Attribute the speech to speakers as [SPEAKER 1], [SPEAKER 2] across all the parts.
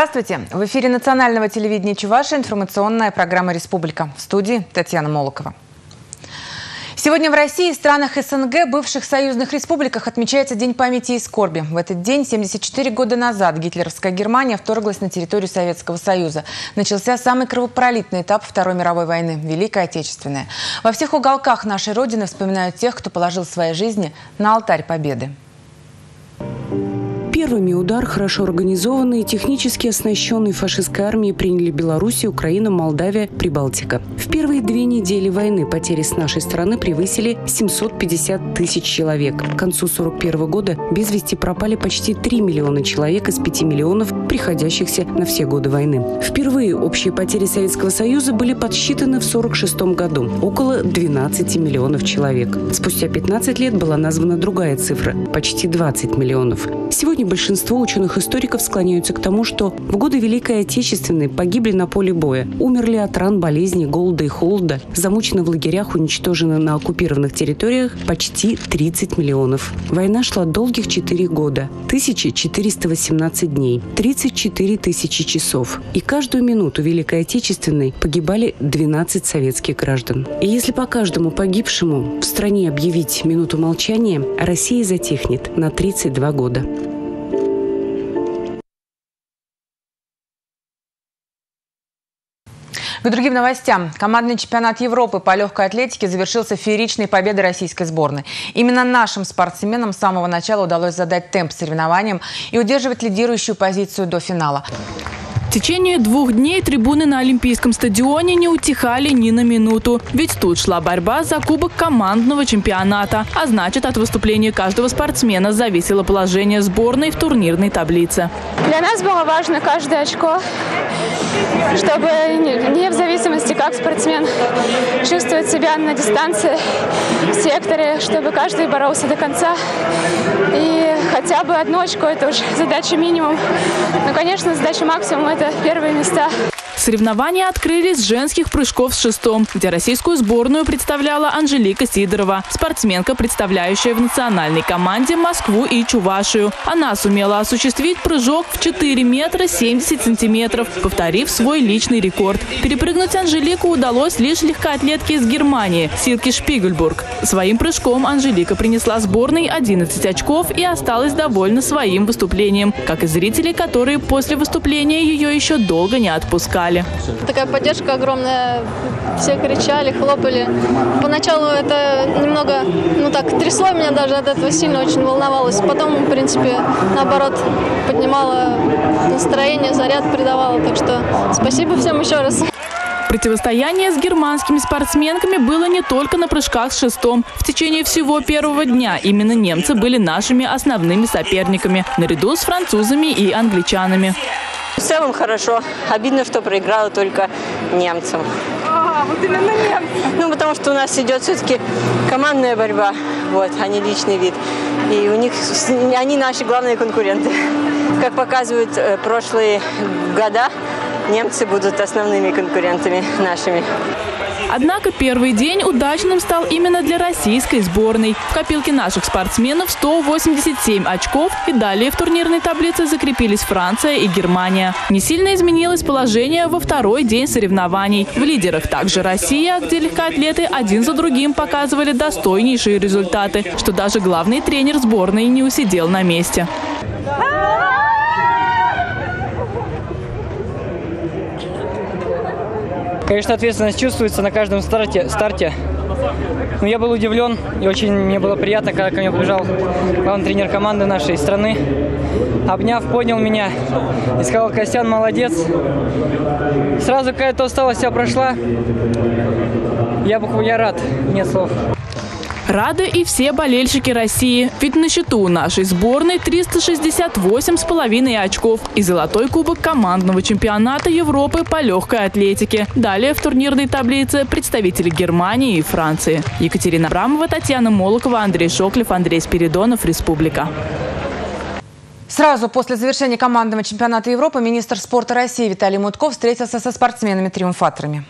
[SPEAKER 1] Здравствуйте! В эфире национального телевидения Чуваши информационная программа «Республика». В студии Татьяна Молокова. Сегодня в России и странах СНГ, бывших союзных республиках, отмечается День памяти и скорби. В этот день, 74 года назад, гитлеровская Германия вторглась на территорию Советского Союза. Начался самый кровопролитный этап Второй мировой войны – Великая Отечественная. Во всех уголках нашей Родины вспоминают тех, кто положил свои жизни на алтарь Победы.
[SPEAKER 2] Первыми удар хорошо организованной и технически оснащенной фашистской армии приняли Белоруссия, Украина, Молдавия, Прибалтика. В первые две недели войны потери с нашей стороны превысили 750 тысяч человек. К концу 1941 года без вести пропали почти 3 миллиона человек из 5 миллионов, приходящихся на все годы войны. Впервые общие потери Советского Союза были подсчитаны в 1946 году – около 12 миллионов человек. Спустя 15 лет была названа другая цифра – почти 20 миллионов. Сегодня Сегодня большинство ученых-историков склоняются к тому, что в годы Великой Отечественной погибли на поле боя, умерли от ран, болезней, голода и холода, замучены в лагерях, уничтожены на оккупированных территориях почти 30 миллионов. Война шла долгих 4 года, 1418 дней, 34 тысячи часов. И каждую минуту Великой Отечественной погибали 12 советских граждан. И если по каждому погибшему в стране объявить минуту молчания, Россия затихнет на 32 года.
[SPEAKER 1] К другим новостям. Командный чемпионат Европы по легкой атлетике завершился фееричной победой российской сборной. Именно нашим спортсменам с самого начала удалось задать темп соревнованиям и удерживать лидирующую позицию до финала.
[SPEAKER 3] В течение двух дней трибуны на Олимпийском стадионе не утихали ни на минуту. Ведь тут шла борьба за кубок командного чемпионата. А значит, от выступления каждого спортсмена зависело положение сборной в турнирной таблице.
[SPEAKER 4] Для нас было важно каждое очко, чтобы не в зависимости, как спортсмен чувствует себя на дистанции, в секторе, чтобы каждый боролся до конца. И хотя бы одно очко – это уже задача минимум. Но, конечно, задача максимум – это первые места.
[SPEAKER 3] Соревнования открылись с женских прыжков с шестом, где российскую сборную представляла Анжелика Сидорова, спортсменка, представляющая в национальной команде Москву и Чувашию. Она сумела осуществить прыжок в 4 метра 70 сантиметров, повторив свой личный рекорд. Перепрыгнуть Анжелику удалось лишь легкоатлетке из Германии Сирке Шпигельбург. Своим прыжком Анжелика принесла сборной 11 очков и осталась довольна своим выступлением, как и зрители, которые после выступления ее еще долго не отпускали поддержали.
[SPEAKER 5] Такая поддержка огромная. Все кричали, хлопали. Поначалу это немного, ну так, трясло меня даже от этого сильно, очень волновалась. Потом, в принципе, наоборот, поднимала настроение, заряд придавала. Так что спасибо всем еще раз.
[SPEAKER 3] Противостояние с германскими спортсменками было не только на прыжках с шестом. В течение всего первого дня именно немцы были нашими основными соперниками, наряду с французами и англичанами.
[SPEAKER 6] В целом хорошо. Обидно, что проиграла только немцам.
[SPEAKER 4] А, вот именно немцам.
[SPEAKER 6] Ну, потому что у нас идет все-таки командная борьба, вот, а не личный вид. И у них, они наши главные конкуренты. Как показывают э, прошлые года, немцы будут основными конкурентами нашими.
[SPEAKER 3] Однако первый день удачным стал именно для российской сборной. В копилке наших спортсменов 187 очков и далее в турнирной таблице закрепились Франция и Германия. Не сильно изменилось положение во второй день соревнований. В лидерах также Россия, где легкоатлеты один за другим показывали достойнейшие результаты, что даже главный тренер сборной не усидел на месте.
[SPEAKER 7] Конечно, ответственность чувствуется на каждом старте. старте. Но я был удивлен и очень мне было приятно, когда ко мне побежал главный тренер команды нашей страны. Обняв, понял меня и сказал, Костян, молодец. Сразу какая-то усталость вся прошла. Я, я рад, нет слов.
[SPEAKER 3] Рады и все болельщики России. Ведь на счету у нашей сборной 368,5 очков и золотой кубок командного чемпионата Европы по легкой атлетике. Далее в турнирной таблице представители Германии и Франции. Екатерина Абрамова, Татьяна Молокова, Андрей Шоклев, Андрей Спиридонов, Республика.
[SPEAKER 1] Сразу после завершения командного чемпионата Европы министр спорта России Виталий Мутков встретился со спортсменами-триумфаторами.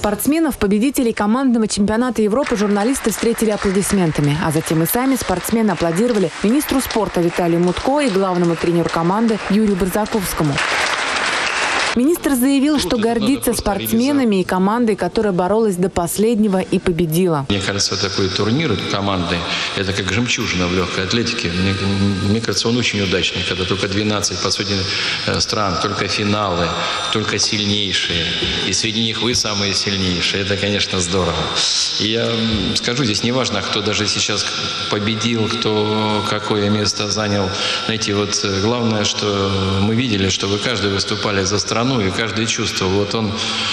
[SPEAKER 1] Спортсменов, победителей командного чемпионата Европы журналисты встретили аплодисментами, а затем и сами спортсмены аплодировали министру спорта Виталию Мутко и главному тренеру команды Юрию Барзаковскому. Министр заявил, что гордится спортсменами и командой, которая боролась до последнего и победила.
[SPEAKER 8] Мне кажется, такой турнир командный, это как жемчужина в легкой атлетике. Мне, мне кажется, он очень удачный, когда только 12, по сути, э, стран, только финалы, только сильнейшие. И среди них вы самые сильнейшие. Это, конечно, здорово. И я скажу, здесь не важно, кто даже сейчас победил, кто какое место занял. Знаете, вот э, главное, что мы видели, что вы каждый выступали за страну, страну, и каждый чувствовал. Вот он,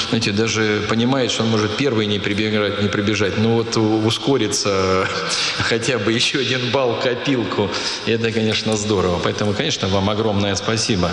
[SPEAKER 8] знаете, даже понимает, что он может первый не прибегать, не прибежать, но вот ускориться хотя бы еще один балл копилку, это, конечно, здорово. Поэтому, конечно, вам огромное спасибо.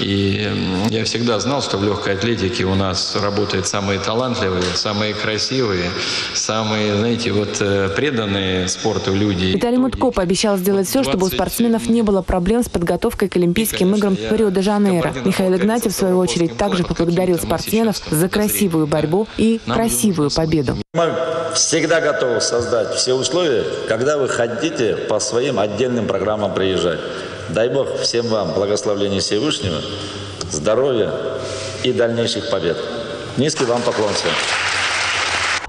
[SPEAKER 8] И я всегда знал, что в легкой атлетике у нас работают самые талантливые, самые красивые, самые, знаете, вот э, преданные спорту люди.
[SPEAKER 1] Виталий Мутко пообещал сделать все, чтобы у спортсменов не было проблем с подготовкой к Олимпийским играм в Рио-де-Жанейро. Михаил Игнатьев, в свою очередь, очередь также поблагодарил спортсменов за красивую борьбу и красивую победу.
[SPEAKER 9] Мы всегда готовы создать все условия, когда вы хотите по своим отдельным программам приезжать. Дай Бог всем вам благословения Всевышнего, здоровья и дальнейших побед. Низкий вам поклон всем.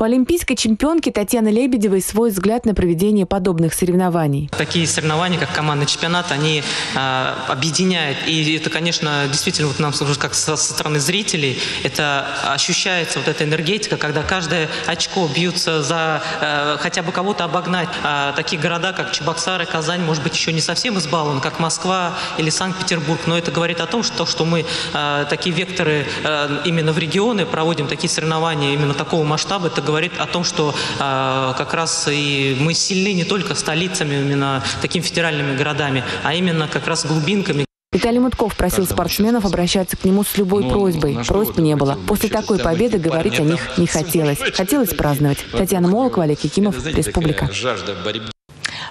[SPEAKER 1] У олимпийской чемпионки Татьяны Лебедевой свой взгляд на проведение подобных соревнований.
[SPEAKER 10] Такие соревнования, как командный чемпионат, они э, объединяют. И это, конечно, действительно, вот нам как со, со стороны зрителей, это ощущается вот эта энергетика, когда каждое очко бьются за э, хотя бы кого-то обогнать. А такие города, как Чебоксары, Казань, может быть, еще не совсем избалованы, как Москва или Санкт-Петербург. Но это говорит о том, что, что мы э, такие векторы э, именно в регионы проводим, такие соревнования именно такого масштаба. Это говорит о том, что э, как раз и мы сильны не только столицами, именно такими федеральными городами, а именно как раз глубинками.
[SPEAKER 1] Виталий Мутков просил спортсменов обращаться к нему с любой ну, просьбой. Просьб не было. После такой победы говорить о них не хотелось. Хотелось праздновать. Татьяна Молокова, Олег Якимов, Республика.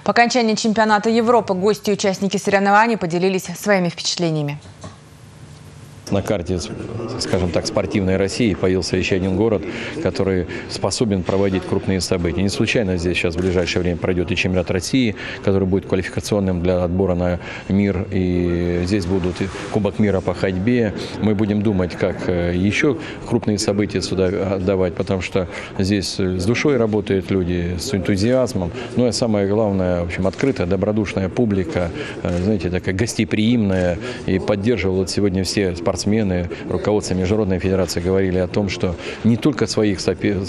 [SPEAKER 1] По окончании чемпионата Европы гости и участники соревнований поделились своими впечатлениями
[SPEAKER 8] на карте, скажем так, спортивной России появился еще один город, который способен проводить крупные события. Не случайно здесь сейчас в ближайшее время пройдет и чемпионат России, который будет квалификационным для отбора на мир. И здесь будут и Кубок мира по ходьбе. Мы будем думать, как э, еще крупные события сюда отдавать, потому что здесь с душой работают люди, с энтузиазмом. Ну и самое главное, в общем, открытая, добродушная публика, э, знаете, такая гостеприимная и поддерживала сегодня все спортсмены спортсмены, руководство Международной Федерации говорили о том, что не только своих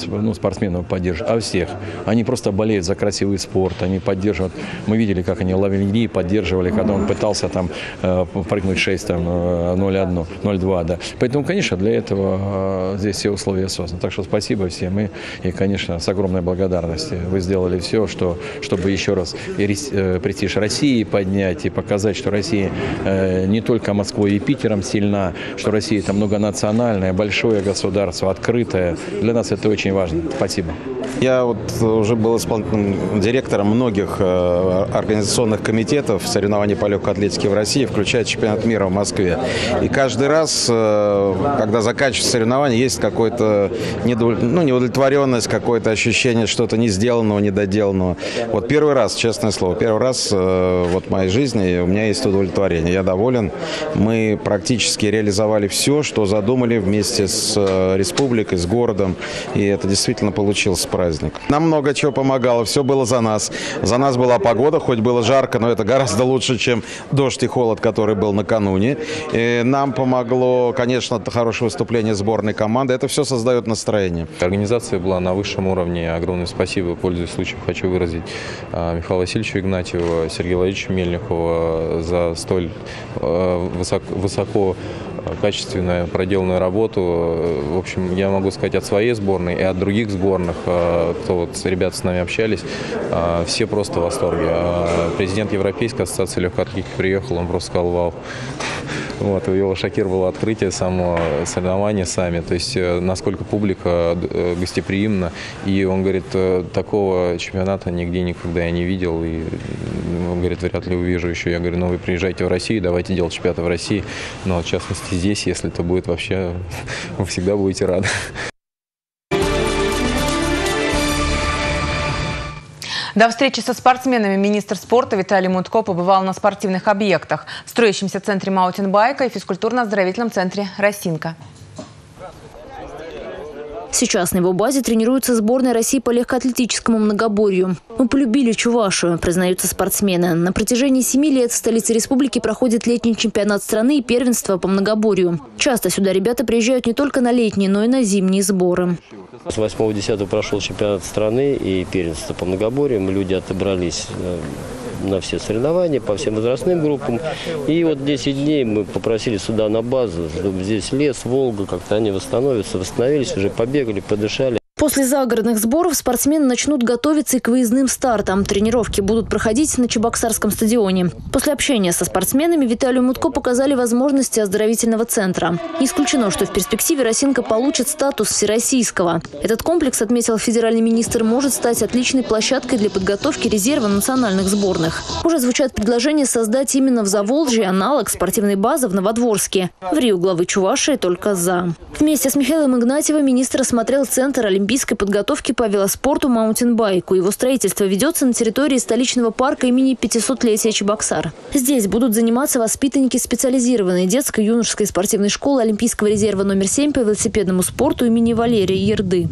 [SPEAKER 8] ну, спортсменов поддерживают, а всех. Они просто болеют за красивый спорт, они поддерживают. Мы видели, как они Лавельни поддерживали, когда он пытался там э, прыгнуть 6, там, 0,1, э, 0,2. Да. Поэтому, конечно, для этого э, здесь все условия созданы. Так что спасибо всем и, и конечно, с огромной благодарностью. Вы сделали все, что, чтобы еще раз и престиж России поднять и показать, что Россия не только Москвой и Питером сильна, что Россия это многонациональное, большое государство, открытое. Для нас это очень важно. Спасибо.
[SPEAKER 11] Я вот уже был исполнительным директором многих э, организационных комитетов соревнований по легкой атлетике в России, включая чемпионат мира в Москве. И каждый раз, э, когда заканчивается соревнование, есть какой-то ну, неудовлетворенность, какое-то ощущение что-то не сделанного, недоделанного. Вот первый раз, честное слово, первый раз э, вот в моей жизни у меня есть удовлетворение. Я доволен. Мы практически реализовали все, что задумали вместе с республикой, с городом. И это действительно получилось праздник. Нам много чего помогало, все было за нас. За нас была погода, хоть было жарко, но это гораздо лучше, чем дождь и холод, который был накануне. И нам помогло, конечно, хорошее выступление сборной команды. Это все создает настроение.
[SPEAKER 12] Организация была на высшем уровне. Огромное спасибо, пользуясь случаем, хочу выразить а, Михаилу Васильевичу Игнатьеву, Сергею Владимировичу Мельникову за столь а, высоко, высоко качественную проделанную работу. В общем, я могу сказать от своей сборной и от других сборных, э, кто вот с ребят с нами общались, э, все просто в восторге. А президент Европейской ассоциации легкой атлетики приехал, он просто сказал вау. Вот, его шокировало открытие само соревнования сами, то есть э, насколько публика гостеприимна. И он говорит, такого чемпионата нигде никогда я не видел. И он говорит, вряд ли увижу еще. Я говорю, ну вы приезжайте в Россию, давайте делать чемпионат в России. Но в частности здесь, если это будет вообще, вы всегда будете рады.
[SPEAKER 1] До встречи со спортсменами министр спорта Виталий Мутко побывал на спортивных объектах в строящемся центре маутинбайка и физкультурно-оздоровительном центре «Росинка».
[SPEAKER 13] Сейчас на его базе тренируется сборная России по легкоатлетическому многоборью. Мы полюбили Чувашу, признаются спортсмены. На протяжении семи лет в столице республики проходит летний чемпионат страны и первенство по многоборью. Часто сюда ребята приезжают не только на летние, но и на зимние сборы.
[SPEAKER 14] С 8-10 прошел чемпионат страны и первенство по многоборью. Люди отобрались э, на все соревнования по всем возрастным группам. И вот 10 дней мы попросили сюда на базу, чтобы здесь лес, Волга, как-то они восстановятся, восстановились, уже побегали, подышали.
[SPEAKER 13] После загородных сборов спортсмены начнут готовиться и к выездным стартам. Тренировки будут проходить на Чебоксарском стадионе. После общения со спортсменами Виталию Мутко показали возможности оздоровительного центра. Не исключено, что в перспективе Росинка получит статус всероссийского. Этот комплекс, отметил федеральный министр, может стать отличной площадкой для подготовки резерва национальных сборных. Уже звучат предложения создать именно в Заволжье аналог спортивной базы в Новодворске. В Рио главы Чувашии только за. Вместе с Михаилом Игнатьевым министр осмотрел центр Олимпийского олимпийской подготовки по велоспорту маунтинбайку. Его строительство ведется на территории столичного парка имени 500-летия Чебоксар. Здесь будут заниматься воспитанники специализированной детско-юношеской спортивной школы Олимпийского резерва номер 7 по велосипедному спорту имени Валерия Ерды.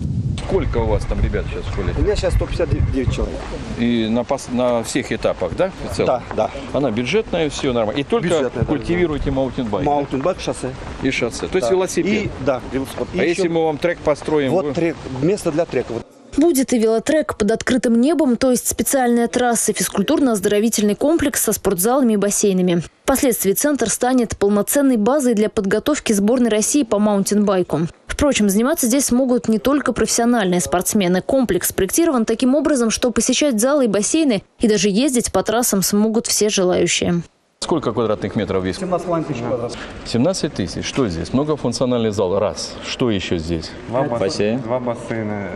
[SPEAKER 8] Сколько у вас там ребят сейчас в школе?
[SPEAKER 15] У меня сейчас 159 человек.
[SPEAKER 8] И на, на всех этапах, да? В целом?
[SPEAKER 15] Да, да.
[SPEAKER 8] Она бюджетная, все нормально. И только бюджетная, культивируете да. маунтинбайк?
[SPEAKER 15] Маунтинбайк, шоссе.
[SPEAKER 8] И шоссе. То есть велосипед?
[SPEAKER 15] И, да, велосипед.
[SPEAKER 8] И а еще... если мы вам трек построим?
[SPEAKER 15] Вот вы... трек, место для трека.
[SPEAKER 13] Будет и велотрек под открытым небом, то есть специальная трасса, физкультурно-оздоровительный комплекс со спортзалами и бассейнами. Впоследствии центр станет полноценной базой для подготовки сборной России по маунтинбайку. Впрочем, заниматься здесь смогут не только профессиональные спортсмены. Комплекс спроектирован таким образом, что посещать залы и бассейны и даже ездить по трассам смогут все желающие.
[SPEAKER 8] Сколько квадратных метров весь?
[SPEAKER 15] 17 тысяч квадратов.
[SPEAKER 8] 17 тысяч. Что здесь? Многофункциональный зал. Раз. Что еще здесь?
[SPEAKER 15] Два бассейна. Два бассейна.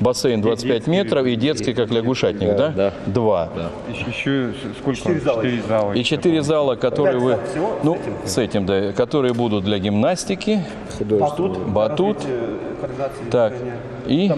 [SPEAKER 8] Бассейн 25 метров и детский, как лягушатник, да?
[SPEAKER 15] Да.
[SPEAKER 8] Два.
[SPEAKER 15] Да. Еще сколько? Четыре зала. Четыре зала.
[SPEAKER 8] И четыре зала, которые вы... Ну, с этим, да. Которые будут для гимнастики.
[SPEAKER 15] Батут.
[SPEAKER 8] Батут. Так. И,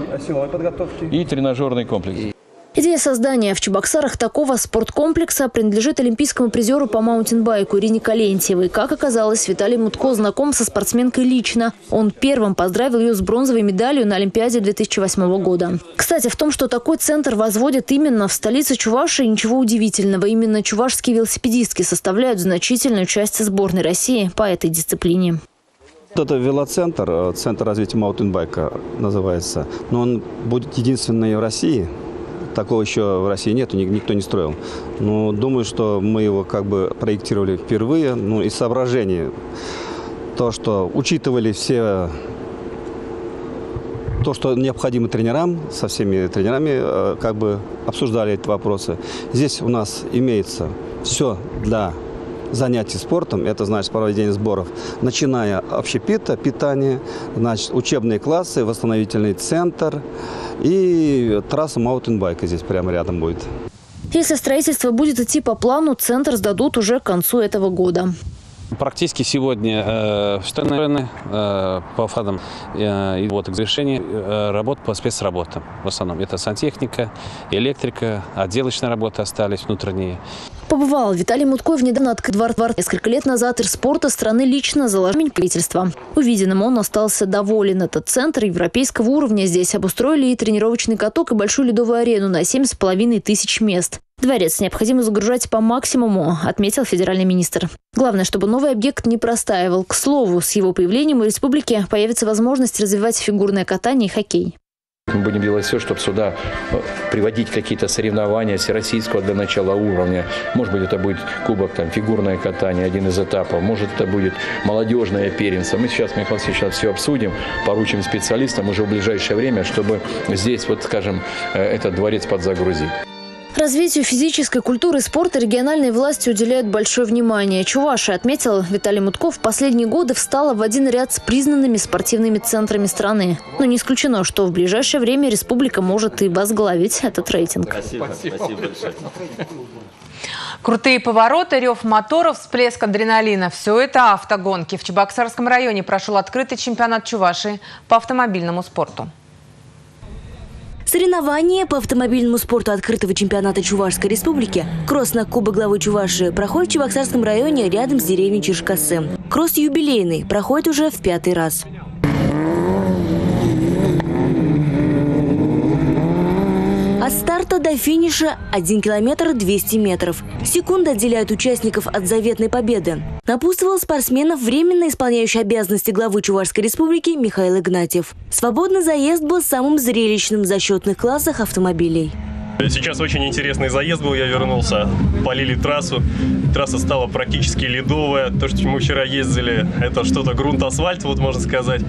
[SPEAKER 15] и
[SPEAKER 8] тренажерный комплекс.
[SPEAKER 13] Идея создания в Чебоксарах такого спорткомплекса принадлежит олимпийскому призеру по маунтинбайку Ирине Калентьевой. Как оказалось, Виталий Мутко знаком со спортсменкой лично. Он первым поздравил ее с бронзовой медалью на Олимпиаде 2008 года. Кстати, в том, что такой центр возводят именно в столице Чувашии, ничего удивительного. Именно чувашские велосипедистки составляют значительную часть сборной России по этой дисциплине.
[SPEAKER 15] Это велоцентр, э, центр развития маунтинбайка называется. Но он будет единственный в России – Такого еще в России нет, никто не строил. Но думаю, что мы его как бы проектировали впервые. Ну, из соображений то, что учитывали все то, что необходимо тренерам, со всеми тренерами э, как бы обсуждали эти вопросы. Здесь у нас имеется все для занятий спортом, это значит проведение сборов, начиная общепита, питание, значит учебные классы, восстановительный центр и трасса маунтинбайка здесь прямо рядом будет.
[SPEAKER 13] Если строительство будет идти по плану, центр сдадут уже к концу этого года.
[SPEAKER 16] Практически сегодня э, стороны э, по фадам э, и вот к завершению э, работ по спецработам. В основном это сантехника, электрика, отделочная работа остались внутренние.
[SPEAKER 13] Побывал Виталий Мутков недавно открыт двор. Несколько лет назад спорта страны лично заложил правительства. Увиденным он остался доволен. Этот центр европейского уровня. Здесь обустроили и тренировочный каток, и большую ледовую арену на 7,5 тысяч мест. Дворец необходимо загружать по максимуму, отметил федеральный министр. Главное, чтобы новый объект не простаивал. К слову, с его появлением у республики появится возможность развивать фигурное катание и хоккей.
[SPEAKER 8] Мы будем делать все, чтобы сюда э, приводить какие-то соревнования всероссийского для начала уровня. Может быть, это будет кубок, там, фигурное катание, один из этапов. Может, это будет молодежное первенство. Мы сейчас, Михаил сейчас все обсудим, поручим специалистам уже в ближайшее время, чтобы здесь, вот, скажем, э, этот дворец подзагрузить.
[SPEAKER 13] Развитию физической культуры и спорта региональные власти уделяют большое внимание. Чуваши, отметил Виталий Мутков, в последние годы встала в один ряд с признанными спортивными центрами страны. Но не исключено, что в ближайшее время республика может и возглавить этот рейтинг.
[SPEAKER 1] Спасибо. Спасибо большое. Крутые повороты, рев моторов, всплеск адреналина – все это автогонки. В Чебоксарском районе прошел открытый чемпионат Чувашии по автомобильному спорту.
[SPEAKER 17] Соревнования по автомобильному спорту открытого чемпионата Чувашской республики «Кросс на Кубок главы Чувашии» проходит в Чебоксарском районе рядом с деревней Чешкасы. Кросс юбилейный, проходит уже в пятый раз. От старта до финиша 1 километр 200 метров. Секунды отделяют участников от заветной победы. Напутствовал спортсменов временно исполняющий обязанности главы Чувашской республики Михаил Игнатьев. Свободный заезд был самым зрелищным в зачетных классах автомобилей.
[SPEAKER 18] Сейчас очень интересный заезд был, я вернулся, полили трассу. Трасса стала практически ледовая. То, что мы вчера ездили, это что-то грунт-асфальт, вот можно сказать.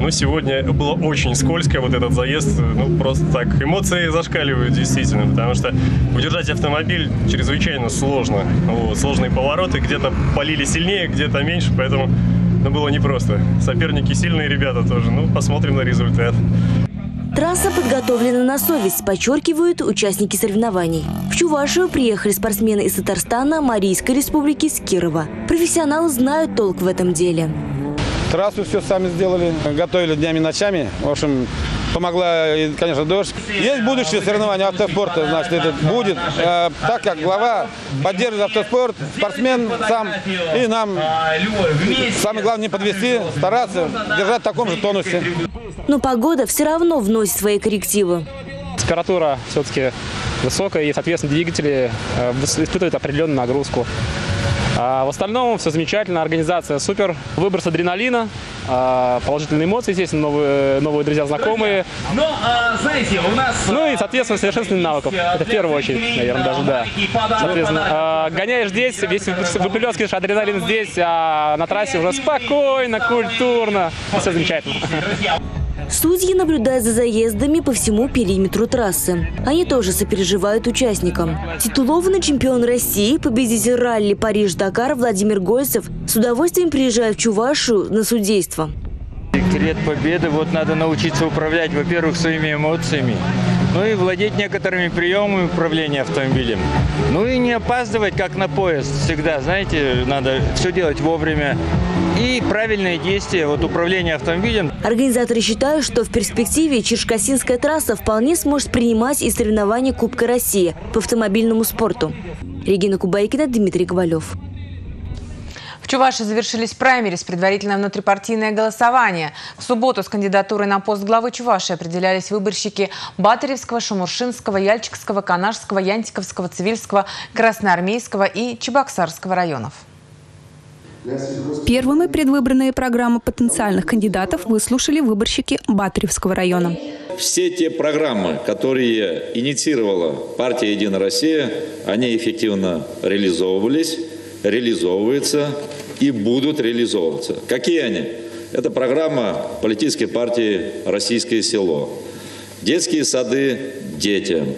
[SPEAKER 18] Но сегодня было очень скользко, вот этот заезд, ну, просто так, эмоции зашкаливают действительно, потому что удержать автомобиль чрезвычайно сложно. Вот, сложные повороты, где-то полили сильнее, где-то меньше, поэтому ну, было непросто. Соперники сильные ребята тоже, ну, посмотрим на результат.
[SPEAKER 17] Трасса подготовлена на совесть, подчеркивают участники соревнований. В Чувашию приехали спортсмены из Татарстана, Марийской республики, с Кирова. Профессионалы знают толк в этом деле.
[SPEAKER 19] Трассу все сами сделали, готовили днями ночами. В общем, помогла, конечно, дождь. Есть будущее соревнования автоспорта, значит, это будет. Э, так как глава поддерживает автоспорт, спортсмен сам и нам самое главное не подвести, стараться держать в таком же тонусе.
[SPEAKER 17] Но погода все равно вносит свои коррективы.
[SPEAKER 20] Температура все-таки высокая, и, соответственно, двигатели э, испытывают определенную нагрузку. А в остальном все замечательно, организация супер, выброс адреналина, а, положительные эмоции, естественно, новые, новые друзья, знакомые. Но, а, знаете, у нас... Ну и, соответственно, совершенствование навыков. Это в первую очередь, наверное, даже, да. Соответственно, а, гоняешь здесь, весь выплескиваешь адреналин здесь, а на трассе уже спокойно, культурно. Все замечательно.
[SPEAKER 17] Судьи наблюдают за заездами по всему периметру трассы. Они тоже сопереживают участникам. Титулованный чемпион России, победитель ралли Париж-Дакар Владимир Гольцев с удовольствием приезжает в Чувашию на судейство.
[SPEAKER 21] Секрет победы, вот надо научиться управлять, во-первых, своими эмоциями, ну и владеть некоторыми приемами управления автомобилем. Ну и не опаздывать, как на поезд всегда, знаете, надо все делать вовремя. И правильное действие, вот управление автомобилем.
[SPEAKER 17] Организаторы считают, что в перспективе Чешкосинская трасса вполне сможет принимать и соревнования Кубка России по автомобильному спорту. Регина Кубайкина, Дмитрий Ковалев.
[SPEAKER 1] В Чувашии завершились праймерис, предварительное внутрипартийное голосование. В субботу с кандидатурой на пост главы Чувашии определялись выборщики Батаревского, Шамуршинского, Яльчикского, Канашского, Янтиковского, Цивильского, Красноармейского и Чебоксарского районов.
[SPEAKER 22] Первыми предвыборные программы потенциальных кандидатов выслушали выборщики Батаревского района.
[SPEAKER 9] Все те программы, которые инициировала партия «Единая Россия», они эффективно реализовывались реализовываются и будут реализовываться. Какие они? Это программа политической партии «Российское село», детские сады детям,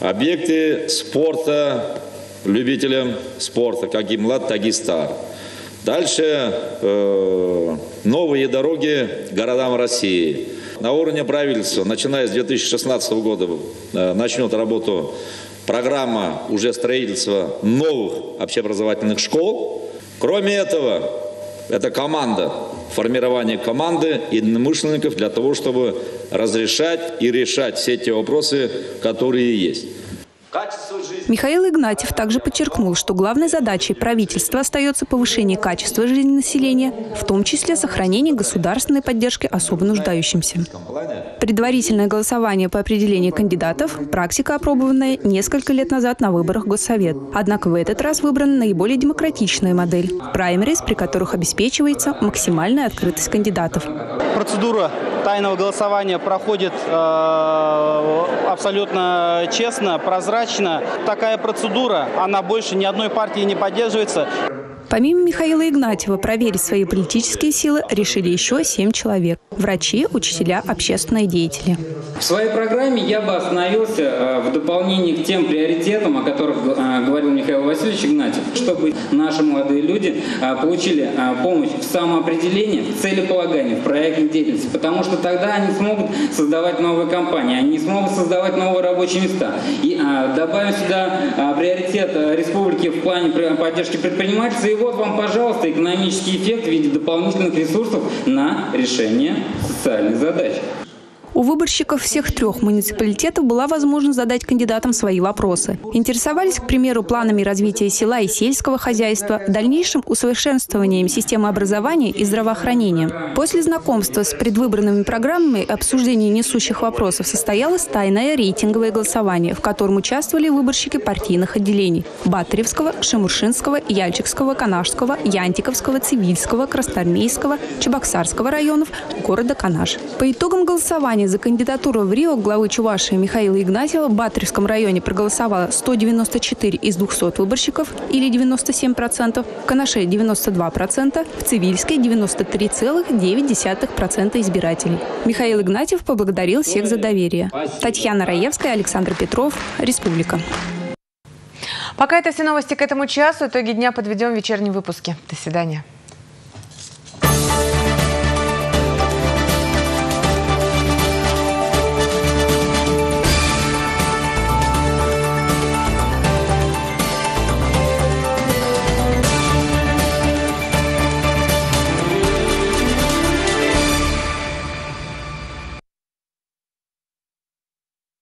[SPEAKER 9] объекты спорта любителям спорта, как и млад, так и. Дальше э, новые дороги городам России. На уровне правительства, начиная с 2016 года, э, начнет работу программа уже строительства новых общеобразовательных школ. Кроме этого, это команда, формирование команды единомышленников для того, чтобы разрешать и решать все те вопросы, которые есть.
[SPEAKER 22] Михаил Игнатьев также подчеркнул, что главной задачей правительства остается повышение качества жизни населения, в том числе сохранение государственной поддержки особо нуждающимся. Предварительное голосование по определению кандидатов – практика, опробованная несколько лет назад на выборах Госсовет. Однако в этот раз выбрана наиболее демократичная модель – праймерис, при которых обеспечивается максимальная открытость кандидатов.
[SPEAKER 23] Процедура тайного голосования проходит э, абсолютно честно, прозрачно. Такая процедура, она больше ни одной партии не поддерживается.
[SPEAKER 22] Помимо Михаила Игнатьева, проверить свои политические силы решили еще семь человек. Врачи, учителя, общественные деятели.
[SPEAKER 24] В своей программе я бы остановился э, в дополнении к тем приоритетам, о которых э, говорил Михаил Васильевич Игнатьев, чтобы наши молодые люди э, получили помощь в самоопределении, в целеполагании, в проектной деятельности, потому что тогда они смогут создавать новые компании, они смогут создавать новые рабочие места. И добавим сюда приоритет республики в плане поддержки предпринимательства, и вот вам, пожалуйста, экономический эффект в виде дополнительных ресурсов на решение социальных задач.
[SPEAKER 22] У выборщиков всех трех муниципалитетов была возможность задать кандидатам свои вопросы. Интересовались, к примеру, планами развития села и сельского хозяйства, дальнейшим усовершенствованием системы образования и здравоохранения. После знакомства с предвыборными программами и обсуждения несущих вопросов состоялось тайное рейтинговое голосование, в котором участвовали выборщики партийных отделений – Батаревского, Шамуршинского, Яльчикского, Канашского, Янтиковского, Цивильского, Красноармейского, Чебоксарского районов, города Канаш. По итогам голосования за кандидатуру в Рио главы Чувашии Михаила Игнатьева в Батаревском районе проголосовало 194 из 200 выборщиков или 97%, в Канаше 92%, в Цивильске 93,9% избирателей. Михаил Игнатьев поблагодарил всех за доверие. Татьяна Раевская, Александр Петров, Республика.
[SPEAKER 1] Пока это все новости к этому часу. Итоги дня подведем в вечернем выпуске. До свидания.